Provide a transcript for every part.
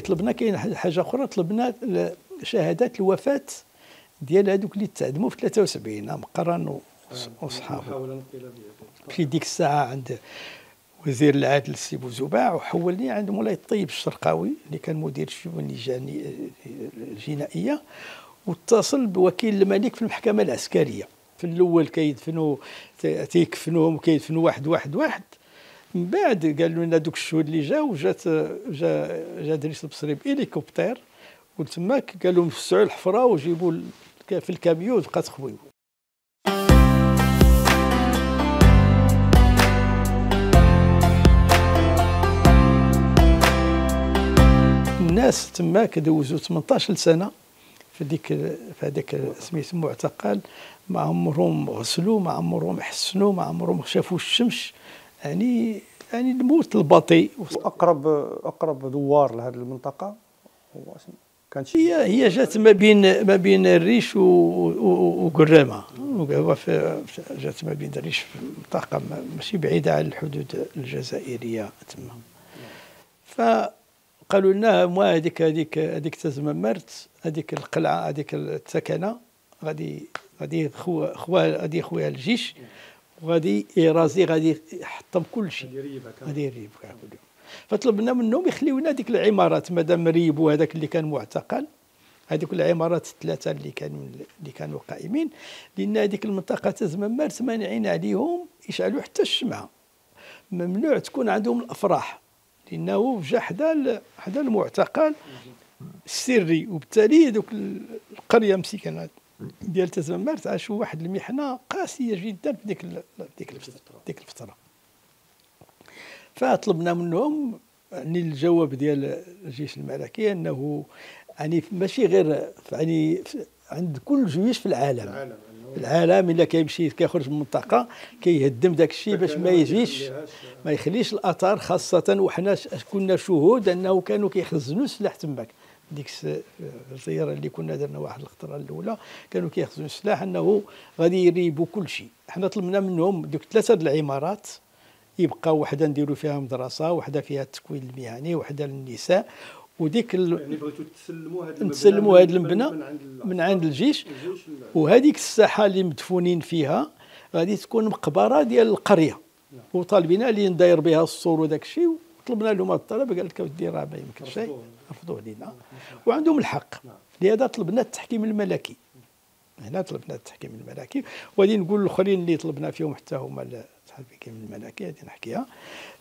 طلبنا كاين حاجة أخرى طلبنا شهادات الوفاة ديال هذوك اللي تعدموا في 73 مقرن وصحابه في ديك الساعة عند وزير العدل السي بوزباع وحولني عند مولاي الطيب الشرقاوي اللي كان مدير الشؤون الجنائية واتصل بوكيل الملك في المحكمة العسكرية. في الأول كيدفنوا تيكفنوهم كيدفنوا واحد واحد واحد. من بعد قالوا لنا دوك الشهود اللي جاو جات جا جا دريس البصري بهليكوبتر وتماك قالوا نفسعوا الحفرة وجيبوا في الكاميون بقى تخويو الناس تماك دوزوا 18 سنه في ديك في هذاك سميتو المعتقل ما عمرهم غسلوا ما عمرهم حسنوا ما عمرهم شافوا الشمس يعني يعني الموت البطيء أقرب أقرب دوار لهذه المنطقة هو كانت هي هي جات ما بين ما بين الريش وقرامه جات ما بين الريش في منطقه ماشي بعيدة عن الحدود الجزائرية تما. فقالوا لنا ما هذيك هذيك هذيك تزممرت هذيك القلعة هذيك السكنة غادي غادي خو غادي خويا الجيش وغادي يرازي غادي يحطم كل شيء. غادي يريب كل يوم فطلبنا منهم يخليو لنا ديك العمارات مادام ريبوا هذاك اللي كان معتقل هذيك العمارات الثلاثة اللي كانوا اللي كانوا قائمين لأن هذيك المنطقة تزممارس مانعين عليهم يشعلوا حتى الشمعه ممنوع تكون عندهم الأفراح لأنه جا حدا حدا المعتقل السري وبالتالي دوك القرية مسكنة. ديال تزممارس عاشوا واحد المحنة قاسية جدا في ديك ديك ديك الفترة. فطلبنا منهم يعني الجواب ديال الجيش الملكي أنه يعني ماشي غير يعني عند كل جيش في العالم. في العالم إلا كيمشي كيخرج من المنطقة كيهدم داك الشيء باش ما يجيش ما يخليش الاثار خاصة وحنا كنا شهود أنه كانوا كيخزنوا السلاح تماك. ديك الزياره اللي كنا درنا واحد الخطرة الأولى كانوا كيخزنوا السلاح أنه غادي يريبوا كل شيء. حنا طلبنا منهم دوك ثلاثة العمارات يبقى وحدة نديروا فيها مدرسة وحدة فيها التكوين المهني وحدة للنساء وديك ال... يعني بغيتوا تسلموا هذا تسلموا هذا المبنى من عند, من عند الجيش, الجيش وهذيك الساحة اللي مدفونين فيها غادي تكون مقبرة ديال القرية. نعم. وطالبين اللي نداير بها السور وداك الشيء وطلبنا لهم هذا الطلب قال لك أودي راه ما يمكن شيء. رفضوه لنا. نعم. وعندهم الحق. نعم. لهذا طلبنا التحكيم الملكي. هنا طلبنا التحكيم الملكي. وغادي نقول الاخرين اللي طلبنا فيهم حتى هما التحكيم الملكي هذه نحكيها.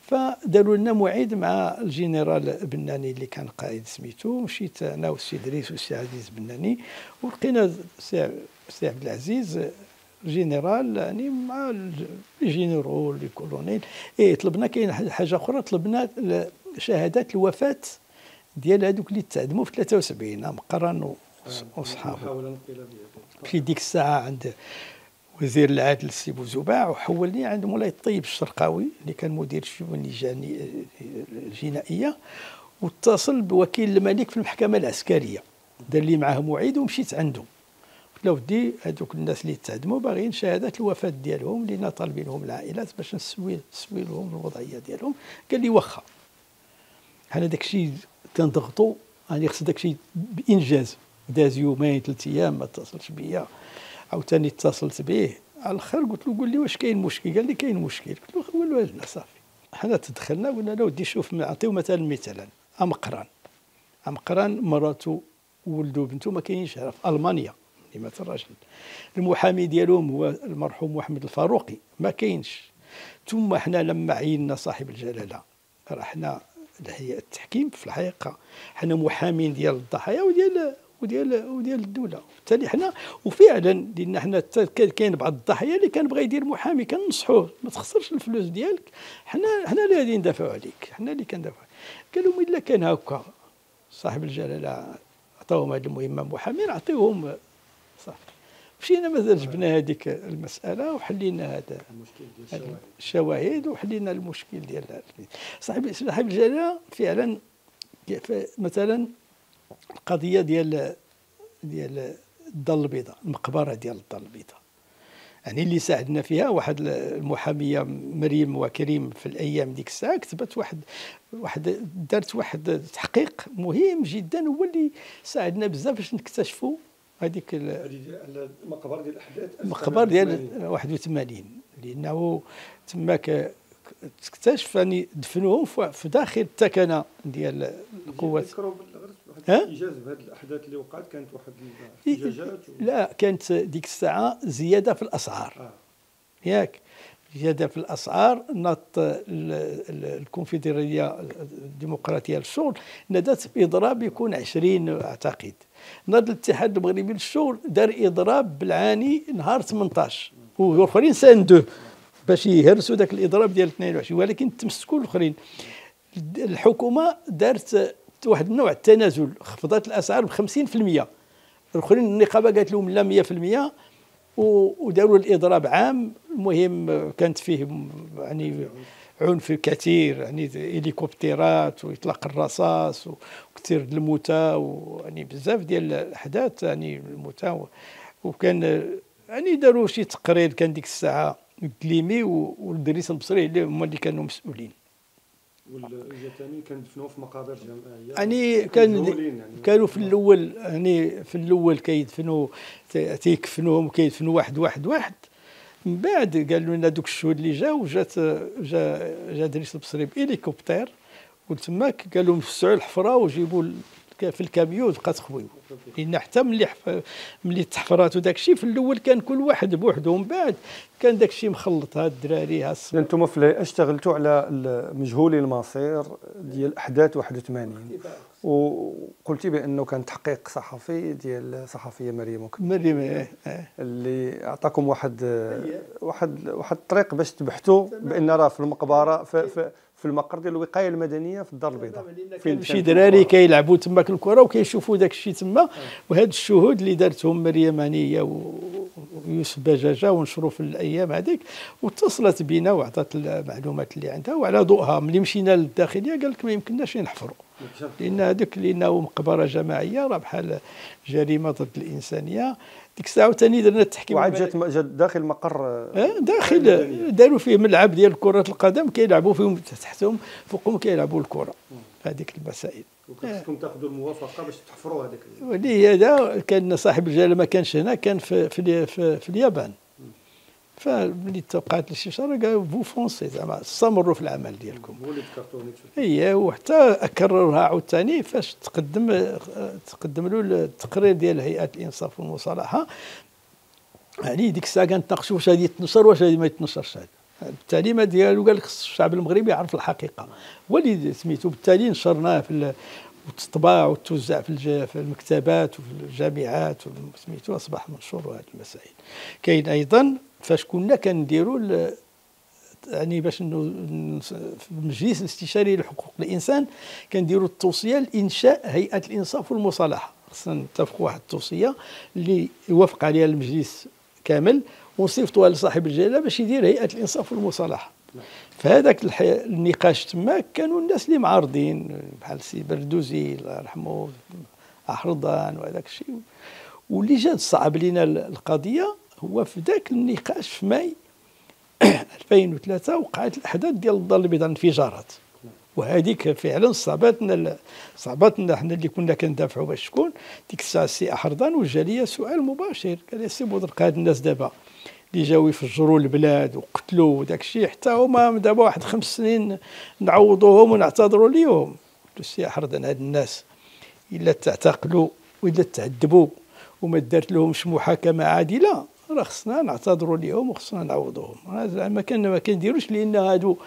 فداروا لنا موعد مع الجنرال بناني اللي كان قائد سميتو مشيت أنا والسي إدريس والسي عزيز بناني. ولقينا السي عبد العزيز جنرال يعني مع الجنرال les colonels إيه طلبنا كاين حاجة أخرى طلبنا شهادات الوفاة ديال هذوك اللي تعدموا في 73 أمقران وصحابه في ديك الساعة عند وزير العدل السي بوزوبع وحولني عند مولاي الطيب الشرقاوي اللي كان مدير الشؤون الجنائية واتصل بوكيل الملك في المحكمة العسكرية. دار لي معاه موعد ومشيت عنده قلت له ودي هذوك الناس اللي تعدموا باغيين شهادات الوفاة ديالهم لأن طالبينهم العائلات باش نسوي نسوي لهم الوضعية ديالهم. قال لي واخا حنا داك الشيء تنضغطوا؟ راني خص داك الشيء بإنجاز. داز يومين ثلاث أيام ما اتصلش بيا. عاوتاني اتصلت به على الأخر قلت له قول لي واش كاين مشكل؟ قال لي كاين مشكل. قلت له قول له صافي. حنا تدخلنا قلنا له ودي شوف نعطيو مثلا مثلا. أمقران. أمقران مراته وولده وبنته ما كاينينش في ألمانيا. لما الراجل المحامي ديالهم هو المرحوم محمد الفاروقي ما كاينش. ثم حنا لما عينا صاحب الجلالة رحنا لهيئه التحكيم في الحقيقة. حنا محامين ديال الضحايا وديال وديال وديال الدولة. بالتالي حنا وفعلا لأن حنا كاين بعض الضحايا اللي كان بغى يدير محامي كنصحوه ما تخسرش الفلوس ديالك. حنا حنا اللي غادي ندافعوا عليك. حنا اللي كندافعوا قالوا إلا كان هكا صاحب الجلالة عطاوهم هذه المهمة محامين عطيوهم صافي مشينا مثلا جبنا هذيك المسألة وحلينا هذا الشواهد. وحلينا المشكل ديال صاحب صاحب الجلاله فعلا مثلا القضية ديال ديال الدار البيضاء المقبرة ديال الدار البيضاء. يعني اللي ساعدنا فيها واحد المحامية مريم وكريم في الأيام ديك الساعة كتبت واحد واحد دارت واحد تحقيق مهم جدا هو اللي ساعدنا بزاف باش نكتشفوا هذيك المقبر ديال الاحداث المقبر ديال 81 لأنه تماك تكتشف يعني دفنوهم في داخل التكنة ديال القوات. ايجاز بهذه الأحداث اللي وقعت كانت واحد الاحتجاجات و... لا كانت ديك الساعة زيادة في الأسعار. آه. ياك زيادة في الأسعار نط الكونفدراليه الديمقراطية للشغل نادت بإضراب يكون 20 أعتقد. نض الاتحاد المغربي للشغل دار إضراب بالعاني نهار 18 والاخرين ساندوه باش يهرسوا ذاك الإضراب ديال 22 ولكن تمسكوا الأخرين. الحكومة دارت واحد النوع التنازل خفضت الأسعار ب 50% الأخرين النقابة قالت لهم لا 100% وداروا الإضراب عام. المهم كانت فيه يعني عنف كثير يعني هليكوبترات وإطلاق الرصاص وكثير الموتى ويعني بزاف ديال الأحداث يعني الموتى وكان يعني داروا شي تقرير كان ديك الساعة كليمي والدريس البصري اللي هما اللي كانوا مسؤولين. والثاني كان دفنوه في مقابر جماعية؟ يعني كان يعني. كانوا في الأول يعني في الأول كيدفنوا تيكفنوهم كيدفنوا واحد واحد واحد. من بعد قالوا لنا دوك الشهود اللي جاو جات جا جا دريس البصري بهليكوبتر وتماك قالوا نفسعوا الحفرة وجيبوا في الكاميون تبقى تخويو لأن حتى ملي ملي تحفرات وداك الشيء في الأول كان كل واحد بوحده ومن بعد كان داك الشيء مخلط هاد الدراري ها أنتم في اشتغلتوا على مجهولي المصير ديال أحداث 81 وقلتي بأنه كان تحقيق صحفي ديال الصحفيه مريم مريم إيه اللي أعطاكم واحد واحد واحد الطريق باش تبحثوا بأن راه في المقبرة في, في في المقر ديال الوقاية المدنية في الدار البيضاء. فين شي دراري كيلعبوا تماك الكرة وكيشوفوا داك الشيء تما وهاد الشهود اللي دارتهم مريم هنية ويوسف بجاجه ونشروا في الأيام هذيك واتصلت بنا وعطات المعلومات اللي عندها وعلى ضوءها ملي مشينا للداخلية قال لك ما يمكنناش نحفروا لأن هذوك لأنه مقبرة جماعية راه بحال جريمة ضد الإنسانية. ديك الساعة ثاني درنا التحكيم وعاد جات جات داخل مقر آه داخل داروا فيه ملعب ديال كرة القدم كيلعبوا فيهم تحتهم فوقهم كيلعبوا الكرة. هذيك المسائل. وكنتم تاخذوا الموافقة باش تحفروا هذيك ولي هذا كان صاحب الجلاله ما كانش هنا كان في في, في, في اليابان. فملي توقعت الاستشارة قال فو فونسي زعما استمروا في العمل ديالكم. اللي ذكرتوني هي وحتى كررها عاوتاني فاش تقدم تقدم له التقرير ديال هيئة الإنصاف والمصالحة. يعني ديك الساعة كنتناقشوا واش هذه تنشر واش هذه ما يتنشرش بالتالي ما ديالو قال لك الشعب المغربي يعرف الحقيقة. ولي سميتو بالتالي نشرناه في وتطبع وتوزع في في المكتبات وفي الجامعات سميتو أصبح منشور وهذه المسائل. كاين أيضا فاش كنا كنديروا يعني باش في المجلس الاستشاري لحقوق الإنسان كنديروا التوصية لإنشاء هيئة الإنصاف والمصالحة. خصنا نتفقوا واحد التوصية اللي يوافق عليها المجلس كامل ونصيفطوها لصاحب الجلالة باش يدير هيئة الإنصاف والمصالحة. فهذاك النقاش تما كانوا الناس اللي معارضين بحال السي بردوزي الله يرحمه أحرضان وهذاك الشيء. واللي جات صعب لنا القضية هو في ذاك النقاش في ماي 2003 وقعت الأحداث ديال الدار البيضاء انفجارات وهذيك فعلا صعبتنا صعبتنا حنا اللي كنا كندافعوا باش شكون؟ ديك الساعة السي أحرضان وجا لي سؤال مباشر. قال لي سي بودرق هاد الناس دابا اللي جاو يفجروا البلاد وقتلوا وداك الشيء حتى هما دابا واحد خمس سنين نعوضوهم ونعتذروا ليهم. قلت له سي أحرضان هاد الناس إلا تعتقلوا وإلا تعذبوا وما دارت لهمش محاكمة عادلة راه خصنا نعتذروا لهم وخصنا نعوضوهم. هذا ما كان ما كنديروش لأن هادو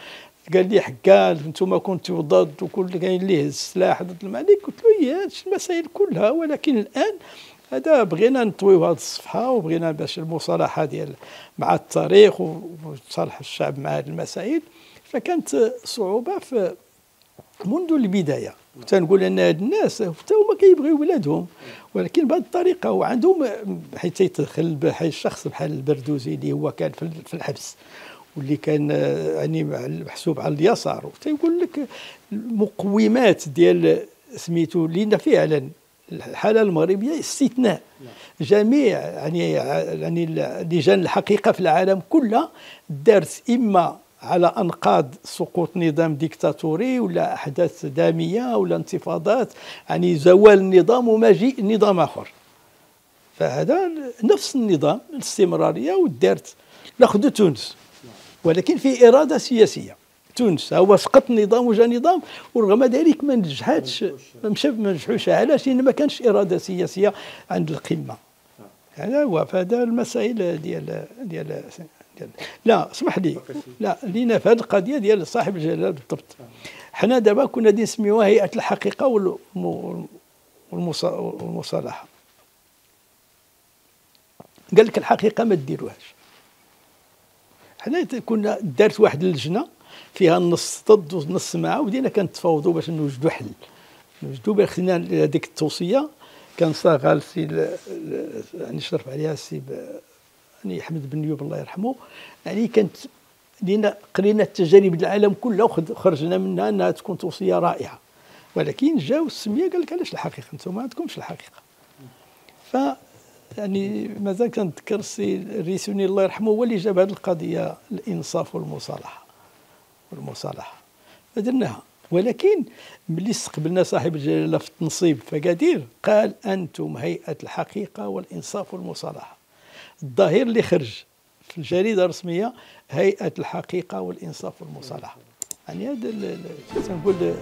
قال لي حكال أنتم كنتوا ضد وكل كاين ليه السلاح ضد الملك. قلت له هي هذه المسائل كلها. ولكن الآن هذا بغينا نطويو هذه الصفحة وبغينا باش المصالحة ديال مع التاريخ وتصالح الشعب مع هذه المسائل. فكانت صعوبة في منذ البداية. تنقول أن هاد الناس حتى هما كيبغيو بلادهم. ولكن بهذه الطريقة وعندهم حيت تيدخل بحال الشخص بحال البردوزي اللي هو كان في الحبس. واللي كان يعني محسوب على اليسار. تيقول لك المقومات ديال سميتو لأن فعلا الحالة المغربية استثناء. جميع يعني يعني لجان الحقيقة في العالم كلها دارت إما على أنقاض سقوط نظام ديكتاتوري ولا أحداث دامية ولا انتفاضات يعني زوال النظام ومجيء نظام آخر. فهذا نفس النظام الاستمرارية ودارت ناخذ تونس. ولكن في إرادة سياسية. تونس هو سقط النظام وجا نظام ورغم ذلك ما نجحتش مشى ما نجحوش علاش لأن ما كانش إرادة سياسية عند القمة. هذا هو فهذا المسائل ديال ديال ديال لا اسمح لي. لا لينا في هذه القضية ديال صاحب الجلاله بالضبط حنا دابا كنا نسميوها هيئة الحقيقة والمصالحة. قال لك الحقيقة ما ديروهاش حنا كنا دارت واحد اللجنة فيها النص ضد والنص مع وبدينا كنتفاوضوا باش نوجدوا حل. نوجدوا باش خدينا هذيك التوصية. كان صاغها السي يعني شرف عليها السي يعني احمد بن نيوب الله يرحمه. يعني كانت لينا قرينا التجارب العالم كلها وخرجنا منها إنها تكون توصية رائعة. ولكن جاو السمية قال لك علاش الحقيقة؟ أنتم ما عندكمش الحقيقة. ف يعني مازال كنتذكر السي الريسوني الله يرحمه هو اللي جاب هذه القضية الإنصاف والمصالحة. والمصالحة. فدرناها ولكن ملي استقبلنا صاحب الجلالة في التنصيب فقادير قال أنتم هيئة الحقيقة والإنصاف والمصالحة. الظاهر اللي خرج في الجريدة الرسمية هيئة الحقيقة والإنصاف والمصالحة. يعني هذا تنقول